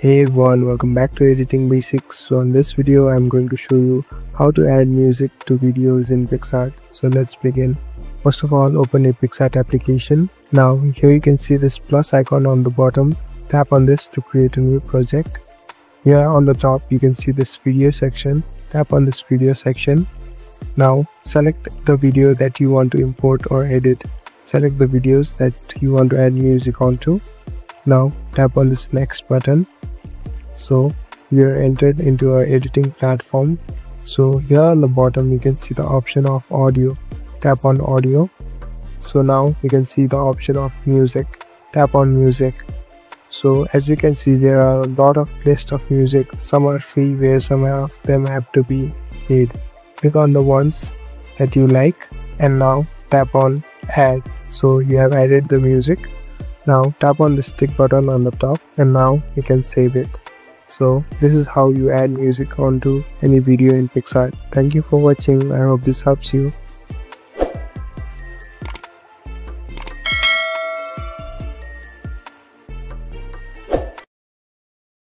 Hey everyone, welcome back to Editing Basics. So in this video, I'm going to show you how to add music to videos in PicsArt. So let's begin. First of all, open a PicsArt application. Now here you can see this plus icon on the bottom. Tap on this to create a new project. Here on the top, you can see this video section. Tap on this video section. Now select the video that you want to import or edit. Select the videos that you want to add music onto. Now tap on this next button so you're entered into our editing platform. So here on the bottom you can see the option of audio. Tap on audio. So now you can see the option of music. Tap on music. So as you can see there are a lot of list of music. Some are free where some of them have to be paid click on the ones that you like and now tap on add. So you have added the music. Now tap on the stick button on the top and now you can save it so this is how you add music onto any video in PicsArt. Thank you for watching. I hope this helps you.